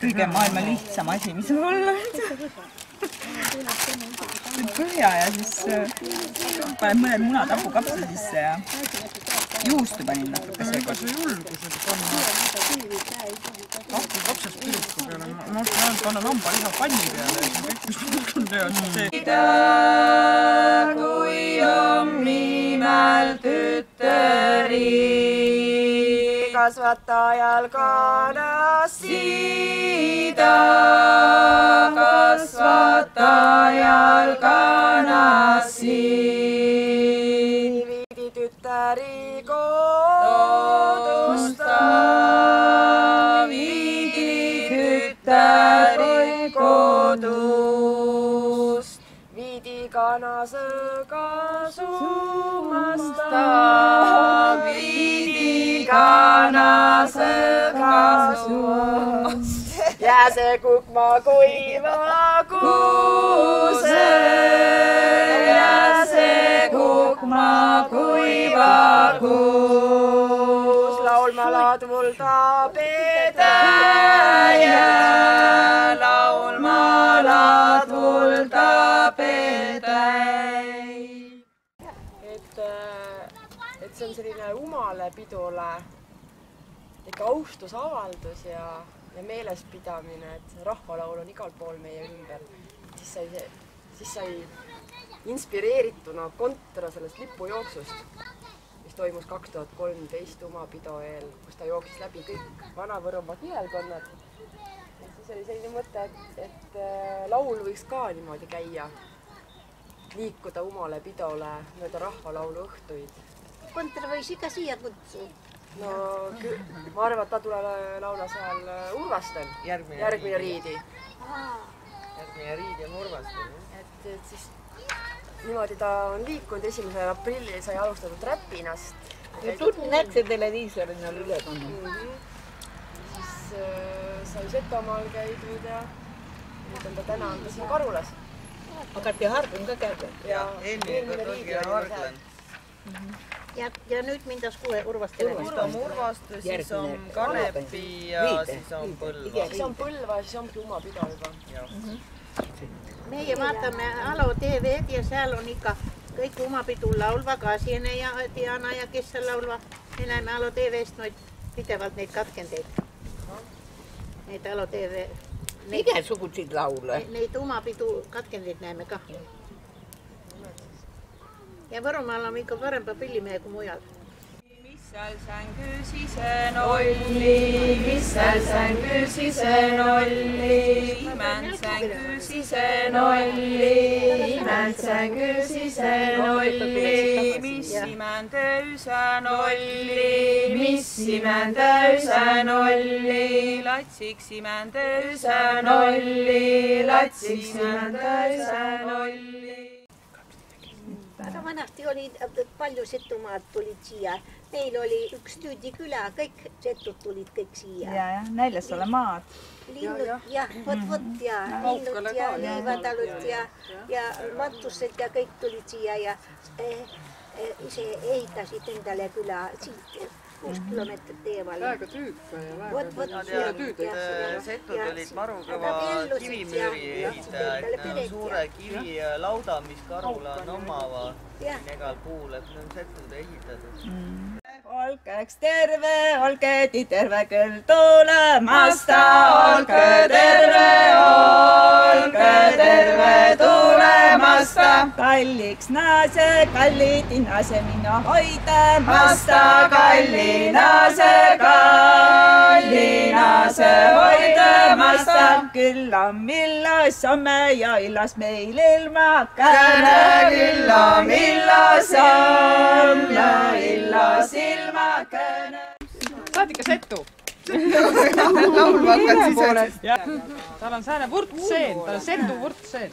kõige maailma lihtsam asi, mis võib olla. põhja ja siis äh, paned mõned munad hapukapsa sisse ja juustu panin natuke seekord. see julgus, et panna hapukapsast tüdruku peale, ma mõtlen ainult panna lambaliha panni peale ja siis kõik, mis ma mõtlen, teevad see. kui on nimel tüteri, kasvatajal kanas siida, kasvatajal kanas siin. viidi tüteri kodusta, viidi tüteri viidi kanasõga summasta, viidi kanasõga summast. jääse kukma kuiva kuuse, jääse kukma kuiva kuus. Laulma ladvulda pedaja, laulma ladvulda pedaja. et, et see on selline umale pidule ikka austusavaldus ja, ja meelespidamine, et rahvalaul on igal pool meie ümber. siis sai siis sai inspireerituna kontra sellest lipujooksust, mis toimus kaks tuhat kolmteist umapido eel, kus ta jooksis läbi kõik Vana-Võrumaa kihelkonnad. ja siis oli selline mõte, et, et äh, laul võiks ka niimoodi käia liikuda Umale pidole mööda rahvalaulu õhtuid. kontra võis ikka siia kutsuda. no ma arvan, et ta tuleb laula seal äh, Urvastel, järgmine, järgmine riidi. järgmine riid on Urvastel. et, et siis niimoodi ta on liikunud, esimesel aprillil sai alustatud Räpinast. näete televiisorina üle panna. mm. -hmm. siis äh, sai Setomaal käidud ja nüüd on ta täna on ta siin Karulas. hakati Hargun ka käima. ja eelmine kord oligi Harglan. ja, ja nüüd mindas kuue Urvastele. nüüd on Urvaste, siis on. Kanepi ja siis on. Põlva. siis on Põlva ja siis ongi umapido juba. Meie vaatame Alo TV-d ja seal on ikka kõik umapidu laulva ka Siene ja Diana ja kes seal laulva. me näeme Alo TV-st neid pidevalt neid katkendeid. Neid Alo TV. igasuguseid laule. Neid umapidu katkendeid näeme kah. ja Võrumaal on ikka parem pillimehe kui mujal. Seal sängu sisen olli, mis seal sängu sisen olli, imän sängu sisen olli, imän sängu sisen olli, mis imän töysän olli, mis imän töysän olli, latsiks imän töysän olli, latsiks imän töysän olli. aga vanasti oli palju Setumaad tulid siia, meil oli üks tüüdiküla, kõik setud tulid kõik siia. ja, jah, Näljassaare maad. linnud jah, vot, vot ja linnud ja liivatalud ja, ja matused ja kõik tulid siia ja eh, eh, ise ehitasid endale küla siit kuus kilomeetrit eemal. väga vot, vot. Nad teavad, et setud olid marukõva kivimüüri ehitajad, suure kivilauda, mis Karula on omava siin igal pool, et need on setud ehitatud. olgeks terve, olge terve küll. Tulemas ta, olge terve, olge kalliks naase, kalli naase mina hoidemas ta, kalli naase, kalli naase hoidemas ta. küll on millas homme ja illas meil ilmakene, küll on millas homme illas ilmakene. saad ikka setu? laulvad ka siis. tal on sääne vurtseen, tal on setu vurtseen.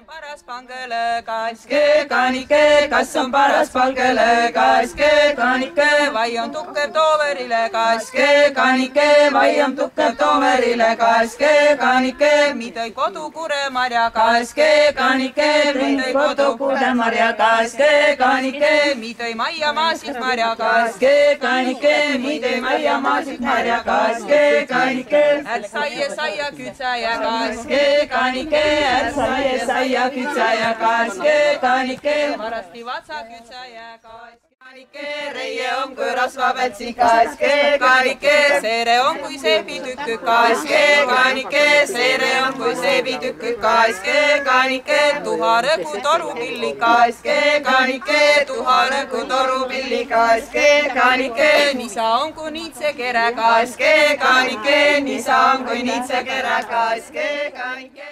Kas on paras pangele kaske kanike, kas on paras pangele kaske kanike, vai on tukkev tooverile kaske kanike, vai on tukkev tooverile kaske kanike, midõi kodu kuremarja kaske kanike, midõi kodu kuremarja kaske kanike, midõi majja maasid marja kaske kanike, midõi majja maasid marja kaske kanike, ärk saie saia kütsäjä kaske kanike, ärk saie saia kütsäjä kaske kanike, varasti vatsa kütsäjä kaske. Kanike, reie on kui rasvapeltsi kaske, kanike, seere on kui seebitükk kaske, kanike, seere on kui seebitükk kaske, kanike, tuharõgu torupilli kaske, kanike, tuharõgu torupilli kaske, kanike, nisa on kui niitse kere kaske, kanike, nisa on kui niitse kere kaske, kanike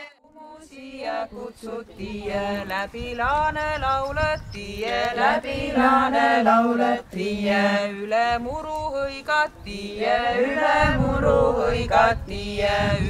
siia kutsuti läbi laane lauleti, läbi laane lauleti, üle muru hõigati, üle muru hõigati,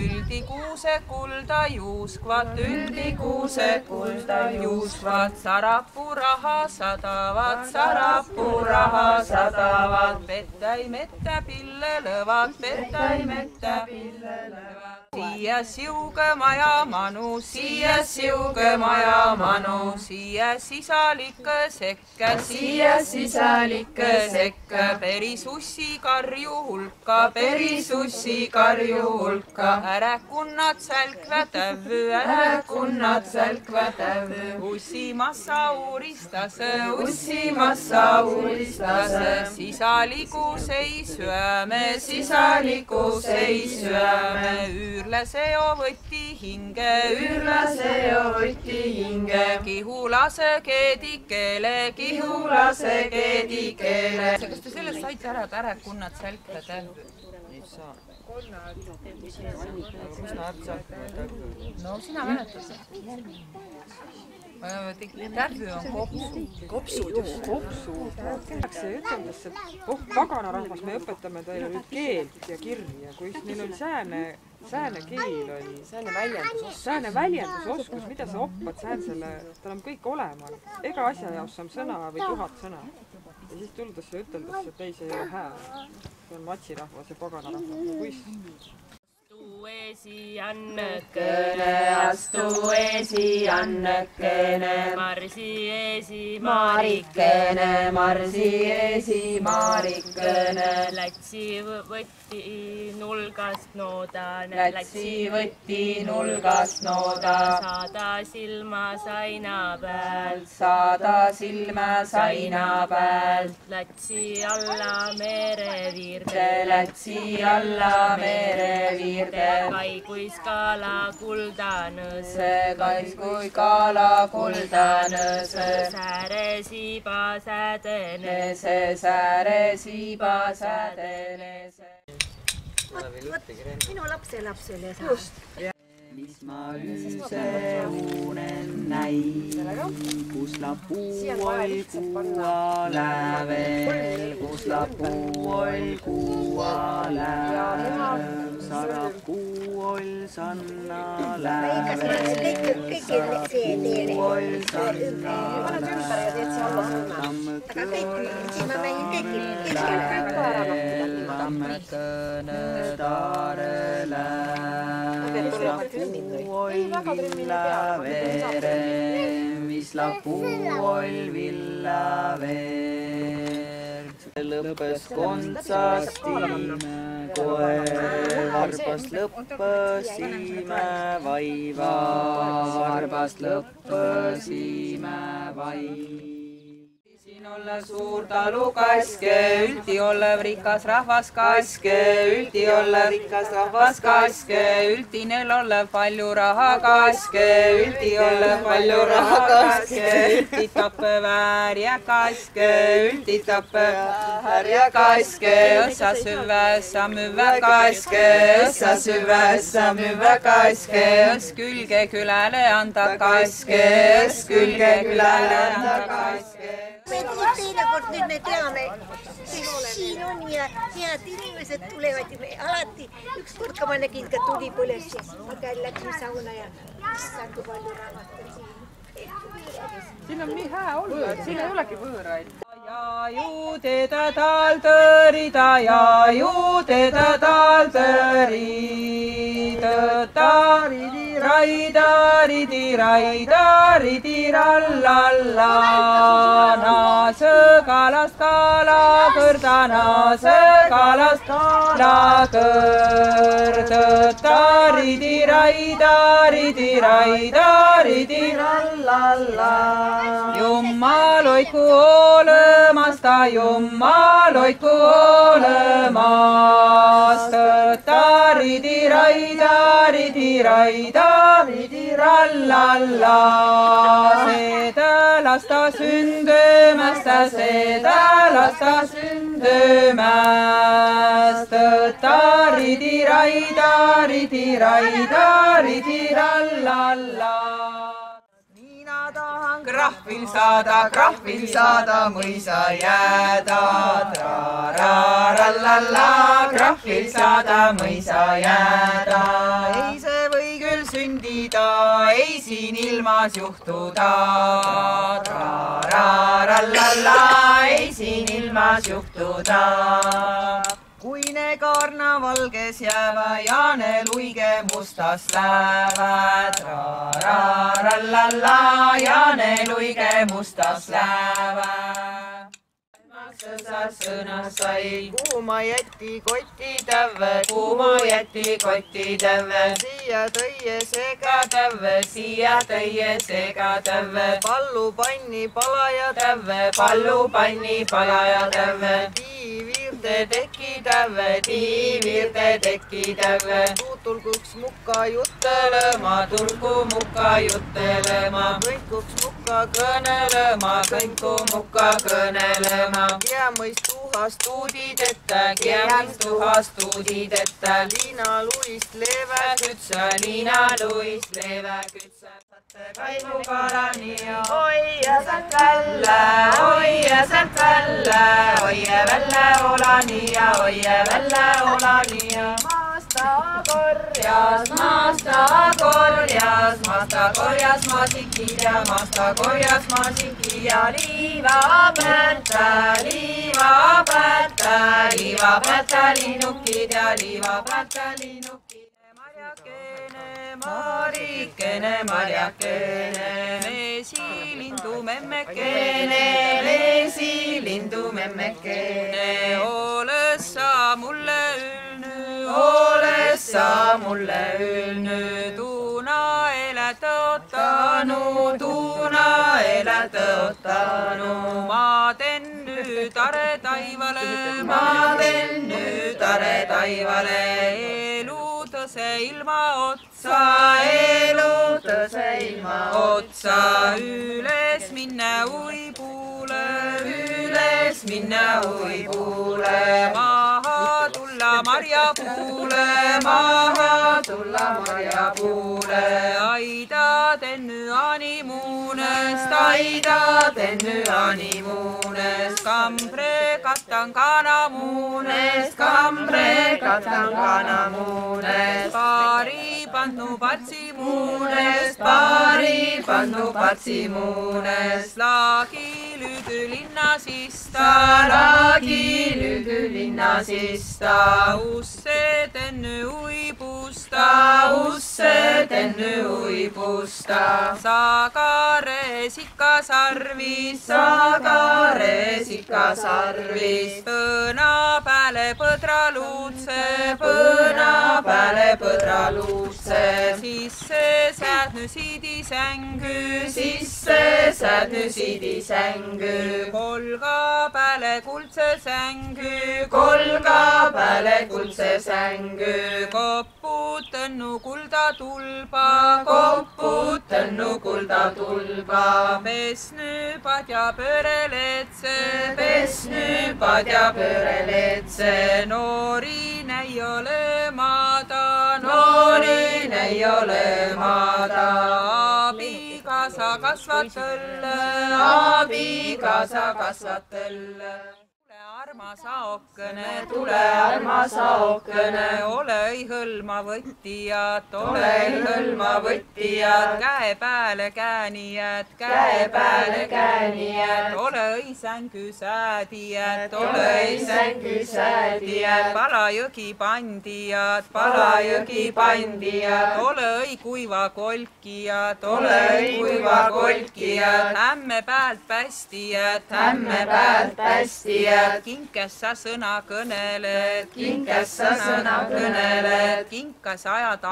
üldi kuuse kulda juuskvat, üldi kuuse kulda juuskvat, Sarapuu raha sadavat, Sarapuu raha sadavat, pettäi mettä pille lõvat, pettäi mettä pille lõvat. siia siuge maja manu, siia siuge maja manu, siia sisalik sekka, siia sisalik sekka, perisussi karju hulka, perisussi karju hulka, äräkunnad sälkvad tävvü, äräkunnad sälkvad tävvü, ussimassa uuristas, ussimassa uuristas, sisaliku ei syöme, sisaliku ei syöme, üürlaseo võtti hinge, üürlaseo võtti hinge, kihulase keedikele, kihulase keedikele. kas te sellest saite ära, et ärekunnad sälkla tähv? ei saa. kus nad saavad? no sina mäletad seda? tähv on kopsu. kopsud just, kopsud. Tehakse üteldesse, oh pagana rahvas, me õpetame teile nüüd keelt ja kirja, kui neil oli sääne, sääne keel oli. sääne väljendusoskus. sääne väljendusoskus, mida sa oppad säänsele, tal on kõik olemas. ega asja jaoks on sõna või tuhat sõna. ja siis tuldesse üteldesse, et ei, see ei ole hää. see on matsirahvas ja pagana rahvas, kuis esi annekene, astu esi annekene, marsi esi maarikene, marsi esi maarikene. Lätsi võtti nulgast noodan, Lätsi võtti nulgast nooda, saada silma saina peal, saada silma saina pealt. Lätsi alla mere viirde, Lätsi alla mere kaiguis kala kuldanõs, kais kui kala kuldanõs. sääre siiba sädene, see sääre siiba sädenes. minu lapselapsel ja just. Mis ma ööse unen näin, kus lapuu ol kuua lävel, kus lapuu ol kuua lävel, sarapuu ol sanna lävel, sarapuu ol sanna lävel, tammekõne taarele, mis lapuu ol villa vere, mis lapuu ol villa verd. lõppes kontsastime koer, varbast lõppesime vaiva, varbast lõppesime vaiva siin olla suur talu kaske, üldi olla rikas rahvas kaske, üldi olla rikas rahvas kaske, üldi neil olla palju raha kaske, üldi olla palju raha kaske, üldi tappe väärja kaske, üldi tappe väärja kaske, õssa süvessa müüa kaske, õssa süvessa müüa kaske, õss külge külale anda kaske, õss külge külale anda kaske. Teinekord nüüd me teame, kes siin on ja head inimesed tulevad ja me alati, ükskord ka ma nägin ka tuli põles ja käin, läksin sauna ja issand, kui palju rahvast on siin. siin on nii hää olla, siin ei olegi võõraid. Ja ju teda tal tõrida ja ju teda tal tõrida. raida, ridi, raida, ridi, rallalla. naasõ kalast kala kõrda, naasõ kalast kala kõrda. ridi, raida, ridi, raida, ridi, rallalla. Jummal hoidku olemast, ta Jummal hoidku olemast. Taridi raida, ridi raida, ridi rallalla. seda lasta sündimast, seda lasta sündimast. Taridi raida, ridi krahvil saada, krahvil saada, mõisa jääda. Trararallalla, krahvil saada, mõisa jääda. ei see või küll sündida, ei siin ilmas juhtuda. Trararallalla, ei siin ilmas juhtuda kui ne karnavalges jääva ja ne luige mustas lähevad. Trararallalla ja ne luige mustas lähevad. sa sõna sai, kuhu ma jäti koti täve, kuhu ma jäti koti täve. siia tõie segatäve, siia tõie segatäve. pallupanni palaja täve, pallupanni palaja täve. tiivirde tekitäve, tiivirde tekitäve. tulguks muka jutelema, tulgu muka jutelema. kõikuks muka kõnelema, kõiku muka kõnelema. kiemõist tuhast uudideta, kiemõist tuhast uudideta. Liina Luist leeve kütsa, Liina Luist leeve kütsa. Kaimu kalani ja hoia sealt välja, hoia sealt välja, hoia välja olani ja hoia välja olani ja maast ta korjas, maast ta korjas, maast ta korjas maasikid ja maast ta korjas maasikid ja liivapääta, liivapääta, liivapääta linnukid ja liivapääta linnukid. Marikene, Marjakene, mesilindu memmekene, mesilindu memmekene, olles sa mulle ülnud, olles sa mulle ülnud, tuuna elä tõotanud, tuuna elä tõotanud, ma teen nüüd are taivale, ma teen nüüd are taivale, elu tõse ilma otsa, elu tõse ilma otsa, üles minna uibuule, üles minna uibuule, maha tulla marjapuule, maha. Tulla marjapuule, aida tenny animuunest, aida tenny animuunest, kambre katan kanamuunest, kambre katan kanamuunest, paari pannu patsimuunest, paari pannu patsimuunest, laagi lüügü linna sista, laagi lüügü linna sista, usse tenny uibusta, usse tenny uibusta, saagare sikka sarvis, sikka sarvis, põdra luutse, põõna pääle põdra luutse, sisse säädnu siidi sängy, sisse säädnu siidi sängy, kolga pääle kuldse sängy, kolga pääle kuldse sängy, koputannu kulda tulba, koputannu kulda tulba, pesnü padja pööreletse, pesnü padja pööreletse, noorin ei ole maada, noorin ei ole maada, abikaasa kasvatel, abikaasa kasvatel. tule armas aokene, tule armas aokene, ole ei hõlma võtijat, ole ei hõlma võtijat, käe peale käänijad, käe peale käänijad, ole ei sängu säädijad, ole ei sängu säädijad, palajõgi pandijad, palajõgi pandijad, ole ei kuiva kolkijad, ole ei kuiva kolkijad, ämme pealt päästijad, ämme pealt päästijad, kinkes sa sõna kõneled, kinkes sa sõna kõneled, kinkas ajad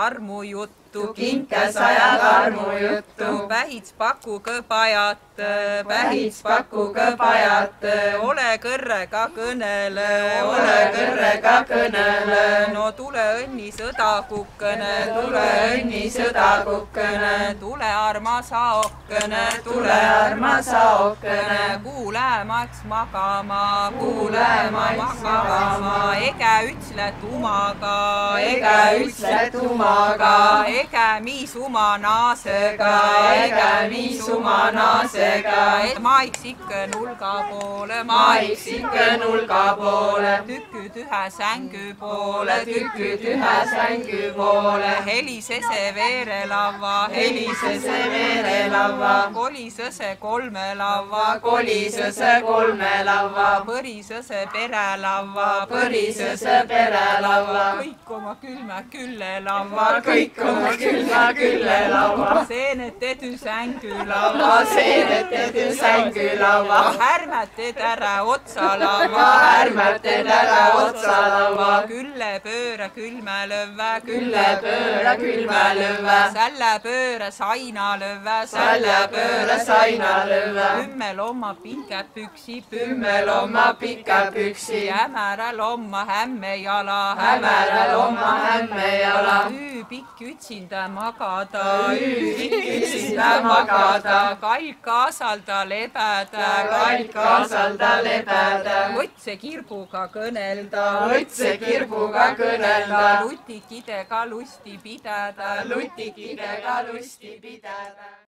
armujuttu, kinkas ajad armujuttu, vähits paku kõpajat, vähits paku kõpajat, ole kõrrega kõnele, ole kõrrega kõnele, no tule õnni sõdakukene, tule õnni sõdakukene, tule armas aokene, tule armas aokene, kuu lähemaks magama, kuu lähemaks magama, ega ütle tumaga, ega ütle tumaga, ega mis oma naasega, ega mis oma naasega, et maiks ikka nulga poole, maiks ikka nulga poole, tükid ühe sängu poole, tükid ühe sängu poole, helisese veerelava, helisese veerelava, kolisõse kolme lava, kolisõse kolme lava, põrisõse perelava, põrisõse perelava, kõik oma külma küllelava, kõik oma külma küllelava, seenete tüsängülava, seenete tüsängülava, härmeted ära otsalava, härmeted ära otsalava, külle pööra külmelõve, külle pööra külmelõve, sälle pööra sainalõve, sälle pööra sainalõve, kümmel oma pikad püksi, kümmel oma pikad püksi, hämäral oma hämme jala, hämäral oma hämme jala, ööpikk üksinda magada, üksinda magada, kalk kaasalda lebeda, kalk kaasalda lebeda, võtse kirbuga kõnelda, võtse kirbuga kõnelda, lutikidega lusti pidada, lutikidega lusti pidada.